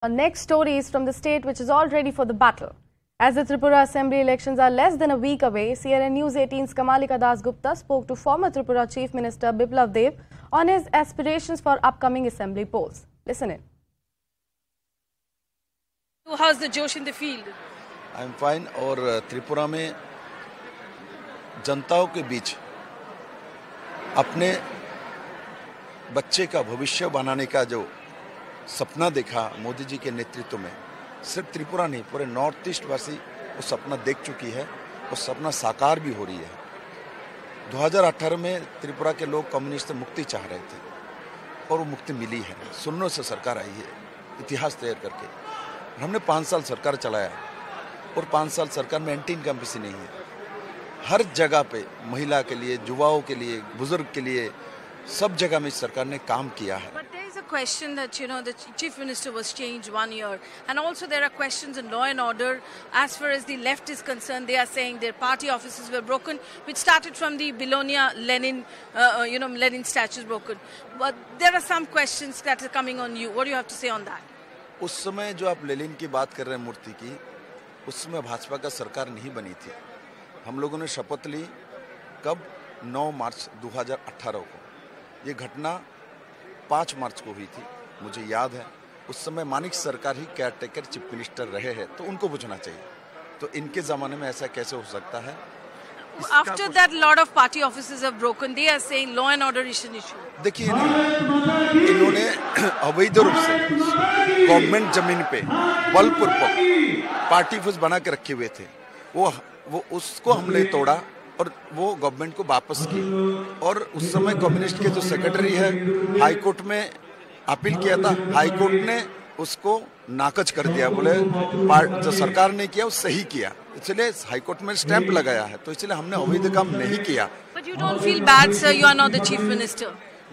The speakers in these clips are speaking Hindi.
Our next story is from the state which is all ready for the battle. As the Tripura Assembly elections are less than a week away, CNN News 18's Kamalika Das Gupta spoke to former Tripura Chief Minister Biplav Dev on his aspirations for upcoming assembly polls. Listen in. So how's the Josh in the field? I am fine और त्रिपुरा में जनताओं के बीच अपने बच्चे का भविष्य बनाने का जो सपना देखा मोदी जी के नेतृत्व में। सिर्फ़ त्रिपुरा नहीं, पूरे नॉर्थ ईस्ट वासी वो सपना देख चुकी है वो सपना साकार भी हो रही है। 2018 में त्रिपुरा के लोग कम्युनिस्ट से मुक्ति चाह रहे थे और वो मुक्ति मिली है। सुनने से सरकार आई है, इतिहास तैयार करके। हमने पाँच साल सरकार चलाया और पाँच साल सरकार में एंटी इनकम्पेसी नहीं है। हर जगह पे महिला के लिए, युवाओं के लिए, बुज़ुर्ग के लिए सब जगह में सरकार ने काम किया है। But there is a question that, you know, the chief minister was changed one year. And also there are questions in law and order. As far as the left is concerned, they are saying their party offices were broken, which started from the Belonia Lenin, uh, uh, you know, Lenin statues broken. But there are some questions that are coming on you. What do you have to say on that? उस समय जो आप लेलिन की बात कर रहे हैं मूर्ति की उस समय भाजपा का सरकार नहीं बनी थी हम लोगों ने शपथ ली कब 9 मार्च 2018 को ये घटना 5 मार्च को हुई थी मुझे याद है उस समय मानिक सरकार ही केयर टेकर चीफ मिनिस्टर रहे हैं तो उनको पूछना चाहिए तो इनके ज़माने में ऐसा कैसे हो सकता है After that, lot of party offices have broken. They are saying law and order is an issue. देखिए इन्होंने अवैध रूप से गवर्नमेंट ज़मीन पे बलपूर्वक पार्टी ऑफ़िस बना के रखे हुए थे वो वो उसको हमने तोड़ा और वो गवर्नमेंट को वापस की। और उस समय कम्युनिस्ट के जो सेक्रेटरी है हाई कोर्ट में अपील किया था। हाई कोर्ट ने उसको नाकच कर दिया बोले जो सरकार ने किया वो सही किया। इसलिए हाई कोर्ट में स्टैंप लगाया है। तो इसलिए हमने अवैध काम नहीं किया.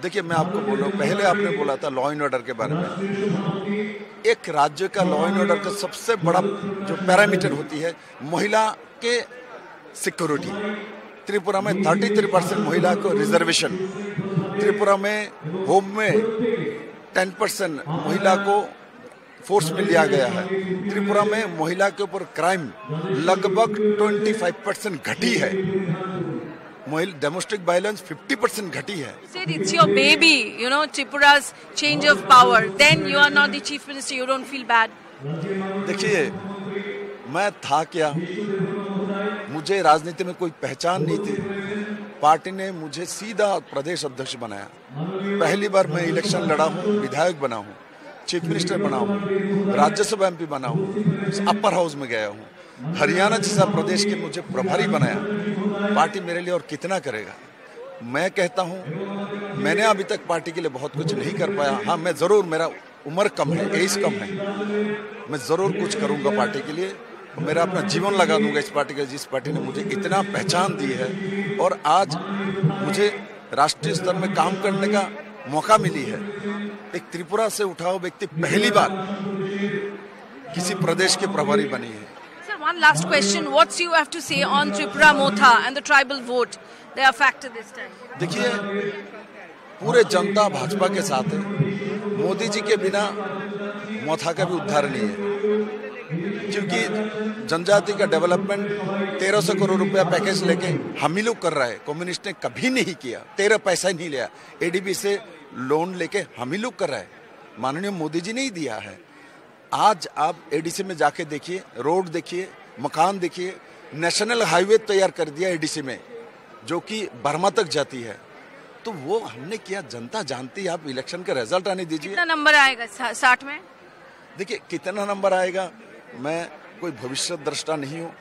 देखिए मैं आपको बोल रहा हूँ पहले आपने बोला था लॉ एंड ऑर्डर के बारे में। एक राज्य का लॉ एंड ऑर्डर का सबसे बड़ा जो पैरामीटर होती है महिला के सिक्योरिटी त्रिपुरा में 33 परसेंट महिला को रिजर्वेशन त्रिपुरा में होम में 10 परसेंट महिला को फोर्स में लिया गया है. त्रिपुरा में महिला के ऊपर क्राइम लगभग 25 परसेंट घटी है. महिला डोमेस्टिक वायलेंस 50 परसेंट घटी है. Said it's your baby, you know, Tripura's change of power. Then you are not the chief minister, you don't feel bad. देखिए मैं था क्या? मुझे राजनीति में कोई पहचान नहीं थी। पार्टी ने मुझे सीधा प्रदेश अध्यक्ष बनाया। पहली बार मैं इलेक्शन लड़ा हूँ, विधायक बना हूँ, चीफ मिनिस्टर बना हूँ, राज्यसभा एमपी बना हूँ अपर हाउस में गया हूँ। हरियाणा जैसा प्रदेश के मुझे प्रभारी बनाया। पार्टी मेरे लिए और कितना करेगा? मैं कहता हूँ, मैंने अभी तक पार्टी के लिए बहुत कुछ नहीं कर पाया। हाँ मैं ज़रूर, मेरा उम्र कम है, एज कम है। मैं ज़रूर कुछ करूँगा पार्टी के लिए। मेरा अपना जीवन लगा दूँगा इस पार्टी के जिस पार्टी ने मुझे इतना पहचान दी है और आज मुझे राष्ट्रीय स्तर में काम करने का मौका मिली है एक त्रिपुरा से उठा हुआ व्यक्ति पहली बार किसी प्रदेश के प्रभारी बनी है Sir, one last question. What's you have to say on Tripura Motha and the tribal vote? They are factor this time. देखिए पूरे जनता भाजपा के साथ है मोदी जी के बिना मोथा का भी उद्धार नहीं है क्योंकि जनजाति का डेवलपमेंट तेरह सौ करोड़ रुपया पैकेज लेके हम ही लोग कर रहा है। कम्युनिस्ट ने कभी नहीं किया। तेरह पैसा नहीं लिया। एडीबी से लोन लेके हम ही लोग कर रहा है। माननीय मोदी जी ने ही दिया है। आज आप एडीसी में जाके देखिए रोड देखिए मकान देखिए नेशनल हाईवे तैयार कर दिया एडीसी में जो कि बर्मा तक जाती है। तो वो हमने किया। जनता जानती है। आप इलेक्शन का रिज़ल्ट आने दीजिए। कितना नंबर आएगा साठ में? देखिए कितना नंबर आएगा? मैं कोई भविष्य दृष्टा नहीं हूँ।